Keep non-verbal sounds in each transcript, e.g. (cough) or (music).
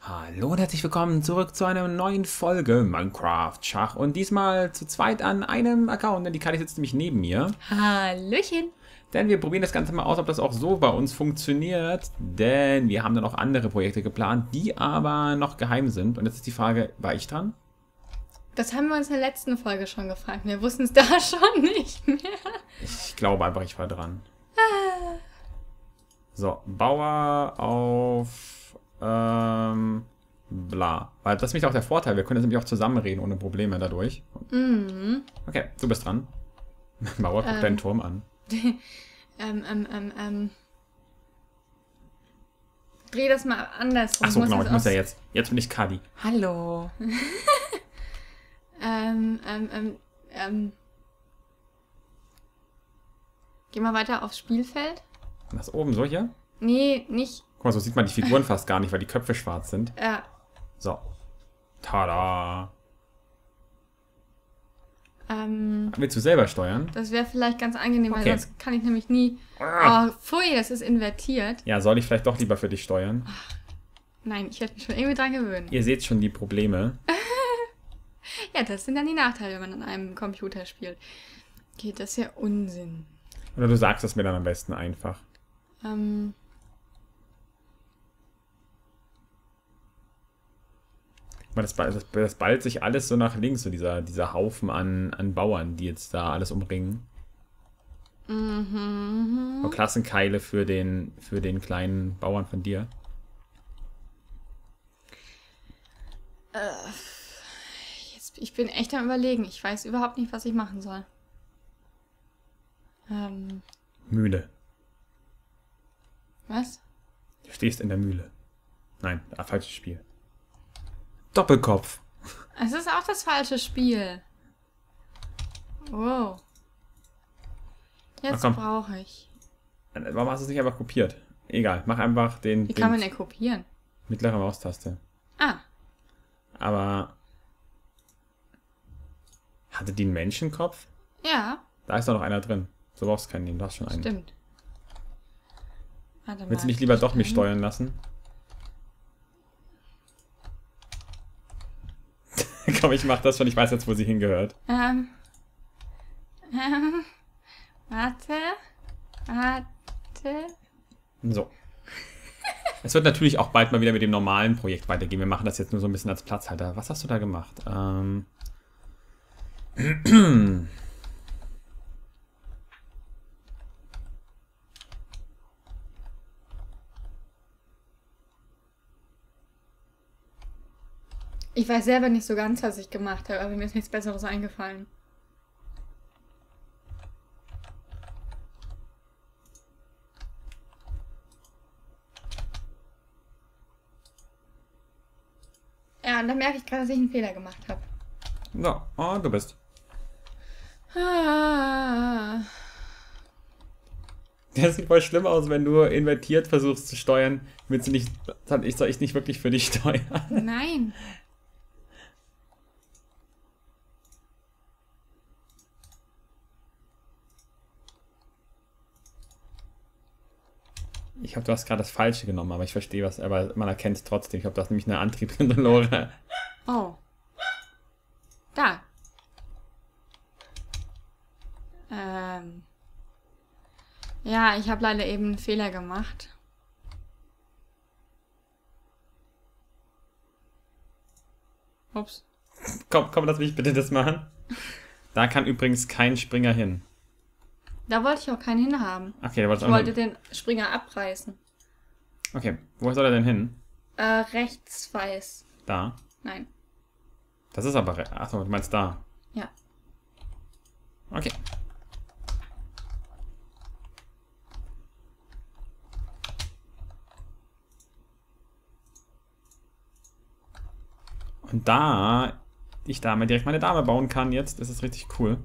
Hallo und herzlich willkommen zurück zu einer neuen Folge Minecraft Schach und diesmal zu zweit an einem Account, denn die Karte sitzt nämlich neben mir. Hallöchen. Denn wir probieren das Ganze mal aus, ob das auch so bei uns funktioniert, denn wir haben dann auch andere Projekte geplant, die aber noch geheim sind. Und jetzt ist die Frage, war ich dran? Das haben wir uns in der letzten Folge schon gefragt. Wir wussten es da (laughs) schon nicht mehr. Ich glaube einfach, ich war dran. So, Bauer auf ähm, bla. Weil das ist nämlich auch der Vorteil. Wir können jetzt nämlich auch zusammenreden ohne Probleme dadurch. Mhm. Okay, du bist dran. (laughs) Bauer, guck Ähm. deinen Turm an. (laughs) Ähm, ähm, ähm, ähm. Dreh das mal andersrum. Achso, genau, ich muss ja jetzt. Jetzt bin ich Kadi. Hallo. Ähm, ähm, ähm, ähm. Geh mal weiter aufs Spielfeld. Das oben so hier? Nee, nicht. Guck mal, so sieht man die Figuren fast gar nicht, weil die Köpfe schwarz sind. Äh, So. Tada. ähm. Willst du selber steuern? Das wäre vielleicht ganz angenehm, weil Okay. sonst kann ich nämlich nie. Ah. Oh, pfui, das ist invertiert. Ja, soll ich vielleicht doch lieber für dich steuern? Nein, ich werde mich schon irgendwie dran gewöhnen. Ihr seht schon die Probleme. (laughs) (laughs) Ja, das sind dann die Nachteile, wenn man an einem Computer spielt. Geht das ist ja Unsinn. Oder du sagst es mir dann am besten einfach. Ähm, Weil das, das, das ballt sich alles so nach links, so dieser, dieser Haufen an, an Bauern, die jetzt da alles umringen. mhm. So Klassenkeile für den, für den kleinen Bauern von dir. Jetzt, ich bin echt am überlegen. Ich weiß überhaupt nicht, was ich machen soll. Ähm, Mühle. was? Du stehst in der Mühle. Nein, ah, falsches Spiel. Doppelkopf. Es ist auch das falsche Spiel. Wow. Jetzt brauche ich. Warum hast du es nicht einfach kopiert? Egal, mach einfach den, Wie kann man den kopieren? mittlere Maustaste. Ah, Aber hatte die einen Menschenkopf? ja, Da ist doch noch einer drin. Du brauchst keinen nehmen, du hast schon einen. stimmt. Warte Willst du mal. nicht lieber doch mich steuern lassen? (laughs) Komm, ich mach das schon, ich weiß jetzt, wo sie hingehört. Ähm. Ähm. Warte. Warte. So. Es wird natürlich auch bald mal wieder mit dem normalen Projekt weitergehen. Wir machen das jetzt nur so ein bisschen als Platzhalter. Was hast du da gemacht? Ähm. Ich weiß selber nicht so ganz, was ich gemacht habe, aber mir ist nichts Besseres eingefallen. Ja, und dann merke ich gerade, dass ich einen Fehler gemacht habe. So, oh, du bist. Ah. Das sieht voll schlimm aus, wenn du invertiert versuchst zu steuern. Willst du nicht. Soll ich, soll ich nicht wirklich für dich steuern? Nein. Ich glaube, du hast gerade das Falsche genommen, aber ich verstehe was, aber man erkennt es trotzdem. Ich glaube, du hast nämlich eine Antriebskontrollore. Oh. Da. Ähm. Ja, ich habe leider eben einen Fehler gemacht. Ups. Komm, komm, lass mich bitte das machen. Da kann übrigens kein Springer hin. Da wollte ich auch keinen hinhaben. Okay, der wollte Ich auch wollte den Springer abreißen. Okay, wo soll er denn hin? Äh, rechts weiß. Da. Nein. Das ist aber. Achso, du meinst da. Ja. Okay. Und da ich da mal direkt meine Dame bauen kann jetzt, ist es richtig cool.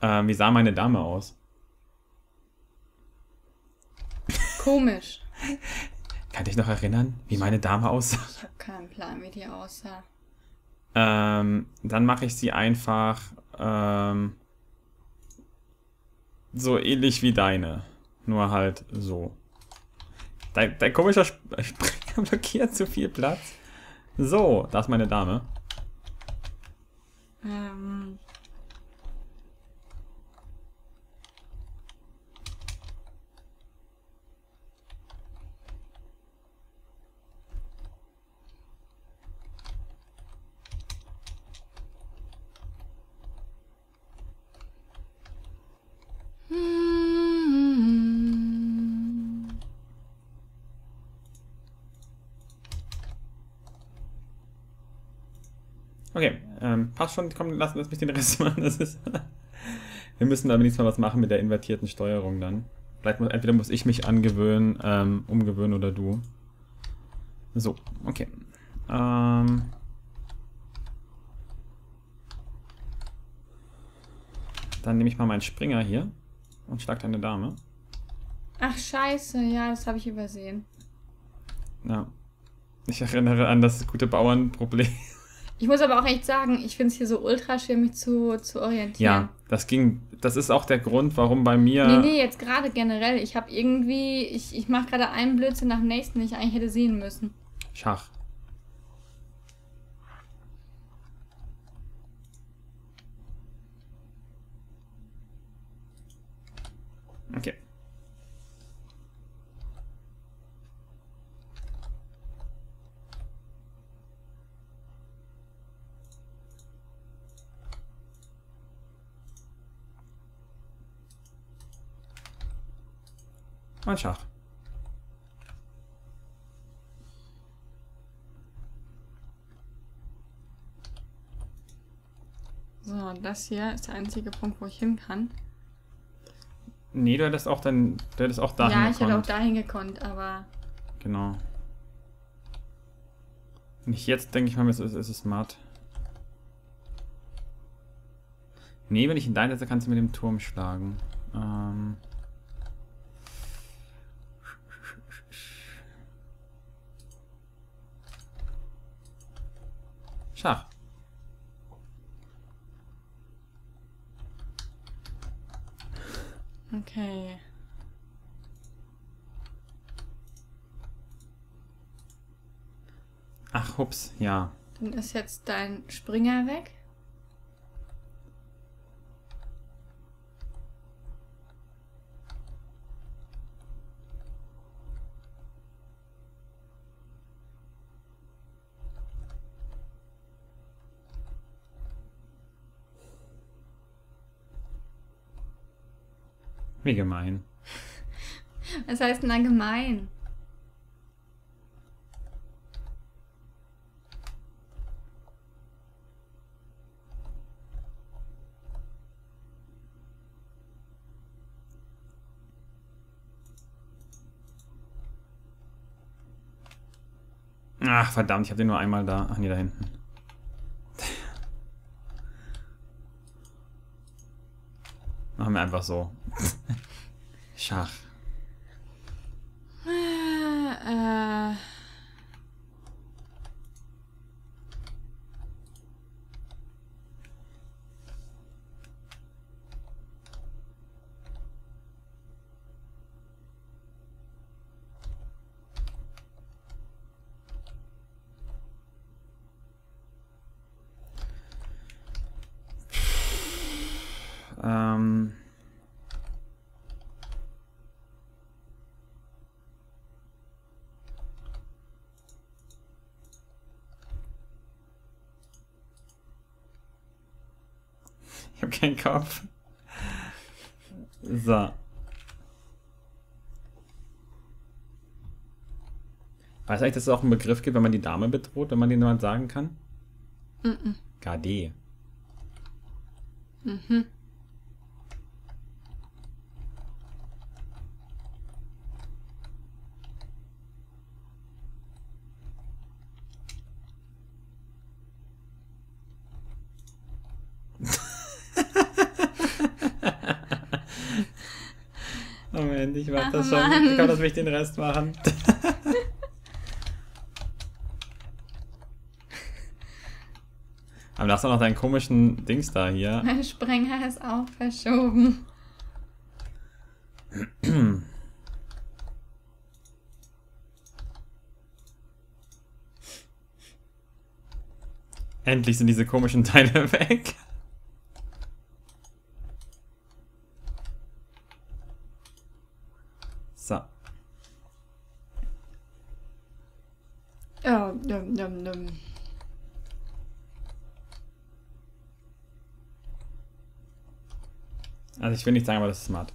Ähm, wie sah meine Dame aus? Komisch. Kann dich noch erinnern, wie meine Dame aussah? Ich habe keinen Plan, wie die aussah. Ähm, dann mache ich sie einfach. Ähm, so ähnlich wie deine. Nur halt so. Dein, dein komischer Sp (laughs) Springer blockiert zu viel Platz. So, da ist meine Dame. Ähm. Okay, ähm, passt schon. Komm, lass, lass mich den Rest (laughs) machen. Das ist (laughs) Wir müssen aber nächstes Mal was machen mit der invertierten Steuerung dann. Vielleicht muss, entweder muss ich mich angewöhnen, ähm, umgewöhnen oder du. So, okay. Ähm, dann nehme ich mal meinen Springer hier und schlag deine Dame. Ach, scheiße. Ja, das habe ich übersehen. Ja. Ich erinnere an das gute Bauernproblem. (laughs) Ich muss aber auch echt sagen, ich finde es hier so ultra schwer, mich zu, zu orientieren. Ja, das ging. Das ist auch der Grund, warum bei mir. Nee, nee, jetzt gerade generell. Ich habe irgendwie, ich, ich mache gerade einen Blödsinn nach dem nächsten, den ich eigentlich hätte sehen müssen. Schach. Okay. Und Schach. So, das hier ist der einzige Punkt, wo ich hin kann. Nee, du hättest auch dann. Du hättest auch dahin ja, ich hätte auch gekonnt. dahin gekonnt, aber Genau. Nicht jetzt, denke ich mal, ist, ist, ist es matt. Nee, wenn ich ihn dahin setze, kannst du mit dem Turm schlagen. Ähm. Schach. okay. Ach, hups, ja. Dann ist jetzt dein Springer weg. Wie gemein. Was heißt denn allgemein? Ach, verdammt, ich habe den nur einmal da. Ach nee, da hinten. Wir einfach so. Schach. Äh, Ähm. Ich habe keinen Kopf. So. Weißt du eigentlich, dass es auch einen Begriff gibt, wenn man die Dame bedroht, wenn man den jemand sagen kann? mhm. Gade. Mhm. Moment, ich mach Ach, das schon. Mann. Ich kann das nicht den Rest machen. (laughs) Aber da hast du noch deinen komischen Dings da hier. (laughs) Mein Sprenger ist auch verschoben. Endlich sind diese komischen Teile (laughs) weg. So. Ja, dum, dum, dum. Also ich will nicht sagen, aber das ist matt.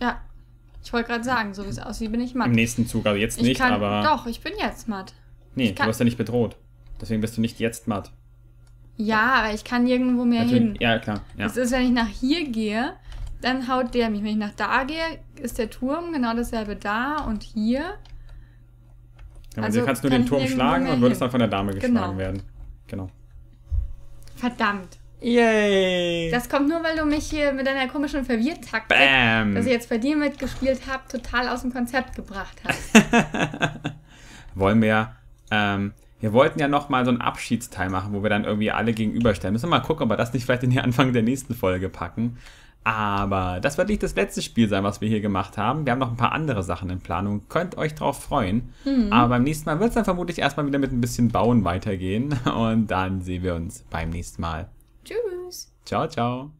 Ja. Ich wollte gerade sagen, so wie es aussieht, bin ich matt. Im nächsten Zug, also jetzt ich nicht, kann, aber. Doch, ich bin jetzt matt. nee, ich du wirst ja nicht bedroht. Deswegen bist du nicht jetzt matt. Ja, aber ich kann nirgendwo mehr hin. Natürlich, ja, klar. Ja. Das ist, wenn ich nach hier gehe, dann haut der mich. Wenn ich nach da gehe, ist der Turm genau dasselbe da und hier. Ja, also du kannst nur kann den Turm schlagen und würdest hin. dann von der Dame geschlagen Genau. werden. Genau. Verdammt. Yay! Das kommt nur, weil du mich hier mit deiner komischen Verwirrtaktik, Bam! dass ich jetzt bei dir mitgespielt habe, total aus dem Konzept gebracht hast. (laughs) Wollen wir. Ähm, wir wollten ja noch mal so einen Abschiedsteil machen, wo wir dann irgendwie alle gegenüberstellen. Müssen wir mal gucken, ob wir das nicht vielleicht in den Anfang der nächsten Folge packen. Aber das wird nicht das letzte Spiel sein, was wir hier gemacht haben. Wir haben noch ein paar andere Sachen in Planung. Könnt euch drauf freuen. Aber beim nächsten Mal wird es dann vermutlich erstmal wieder mit ein bisschen Bauen weitergehen. (laughs) Und dann sehen wir uns beim nächsten Mal. Tschüss. Ciao, ciao.